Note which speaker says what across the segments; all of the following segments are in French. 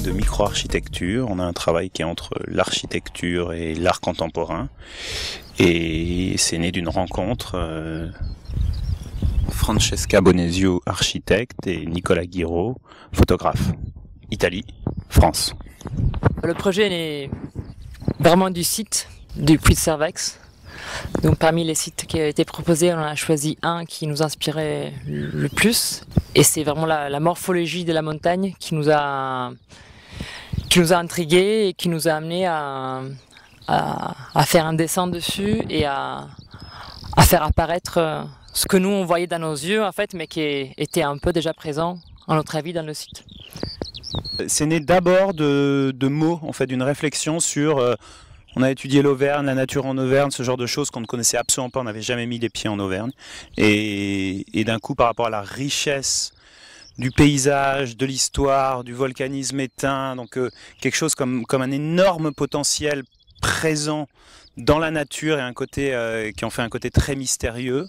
Speaker 1: de micro-architecture. On a un travail qui est entre l'architecture et l'art contemporain. Et c'est né d'une rencontre. Euh, Francesca Bonesio, architecte, et Nicolas Guiraud, photographe. Italie, France.
Speaker 2: Le projet est vraiment du site du Puy de Servex. Donc parmi les sites qui ont été proposés, on a choisi un qui nous inspirait le plus. Et c'est vraiment la, morphologie de la montagne qui nous a, qui nous a intrigués et qui nous a amené à, à, faire un dessin dessus et à, à faire apparaître ce que nous on voyait dans nos yeux en fait, mais qui était un peu déjà présent à notre avis dans le site.
Speaker 1: C'est né d'abord de, de, mots, en fait, d'une réflexion sur euh, on a étudié l'Auvergne, la nature en Auvergne, ce genre de choses qu'on ne connaissait absolument pas, on n'avait jamais mis les pieds en Auvergne. Et, d'un coup, par rapport à la richesse du paysage, de l'histoire, du volcanisme éteint, donc euh, quelque chose comme, comme un énorme potentiel présent dans la nature et un côté euh, qui en fait un côté très mystérieux.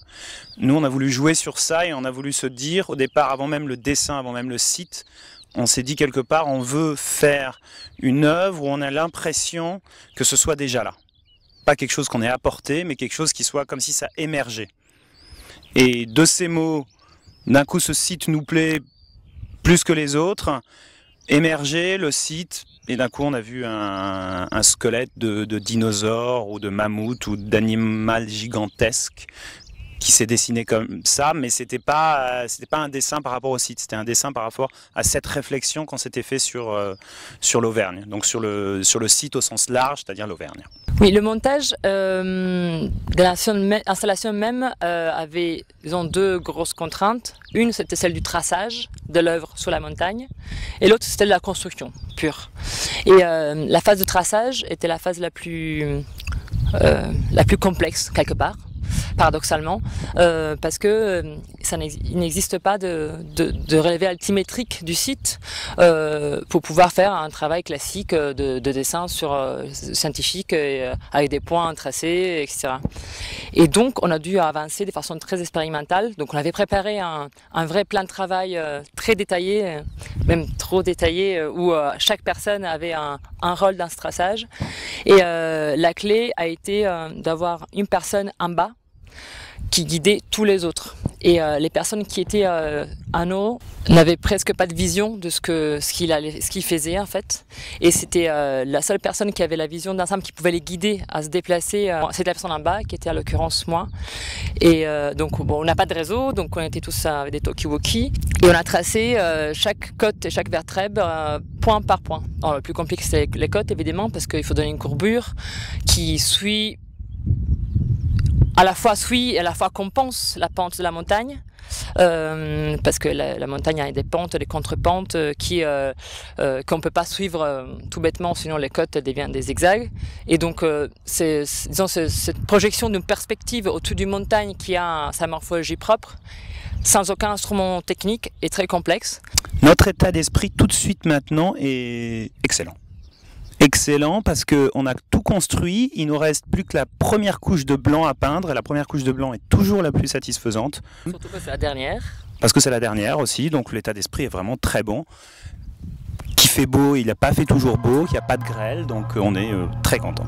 Speaker 1: Nous, on a voulu jouer sur ça et on a voulu se dire au départ, avant même le dessin, avant même le site, on s'est dit quelque part, on veut faire une œuvre où on a l'impression que ce soit déjà là. Pas quelque chose qu'on ait apporté, mais quelque chose qui soit comme si ça émergeait. Et de ces mots, d'un coup, ce site nous plaît plus que les autres. Émerger, le site, et d'un coup, on a vu un, squelette de, dinosaure ou de mammouth ou d'animal gigantesque qui s'est dessiné comme ça, mais c'était pas pas un dessin par rapport au site, c'était un dessin par rapport à cette réflexion qu'on s'était fait sur euh, sur l'Auvergne, donc sur le sur le site au sens large, c'est-à-dire l'Auvergne.
Speaker 2: Oui, le montage euh, de l'installation même avait disons deux grosses contraintes. Une c'était celle du traçage de l'œuvre sur la montagne, et l'autre c'était la construction pure. Et la phase de traçage était la phase la plus la plus complexe quelque part paradoxalement, euh, parce que euh, ça n'existe pas de, de, de, relevé altimétrique du site euh, pour pouvoir faire un travail classique de, de dessin sur scientifique avec des points tracés, etc. Et donc on a dû avancer de façon très expérimentale. Donc on avait préparé un, un vrai plan de travail très détaillé, même trop détaillé, où chaque personne avait un, un rôle dans ce traçage. Et la clé a été d'avoir une personne en bas qui guidait tous les autres. Et euh, les personnes qui étaient euh, à nous n'avaient presque pas de vision de ce que ce qu'il allait, faisait en fait. Et c'était euh, la seule personne qui avait la vision d'ensemble qui pouvait les guider à se déplacer. c'était la personne en bas qui était à l'occurrence moi. Et donc bon, on n'a pas de réseau, donc on était tous avec des talkie-walkie et on a tracé chaque côte et chaque vertèbre point par point. Alors, le plus compliqué c'est les côtes évidemment parce qu'il faut donner une courbure qui suit à la fois suit et à la fois compense la pente de la montagne. Euh, parce que la, montagne a des pentes, des contre-pentes euh, qui euh, euh, qu'on peut pas suivre euh, tout bêtement, sinon les côtes deviennent des zigzags. Et donc, c'est disons cette projection d'une perspective au-dessus d'une montagne qui a sa morphologie propre, sans aucun instrument technique, est très complexe.
Speaker 1: Notre état d'esprit tout de suite maintenant est excellent excellent parce qu'on a tout construit. Il nous reste plus que la première couche de blanc à peindre. La première couche de blanc est toujours la plus satisfaisante.
Speaker 2: Surtout que c'est la dernière.
Speaker 1: Parce que c'est la dernière aussi, donc l'état d'esprit est vraiment très bon. Qui fait beau, il n'a pas fait toujours beau, qu'il n'y a pas de grêle, donc on est euh, très content.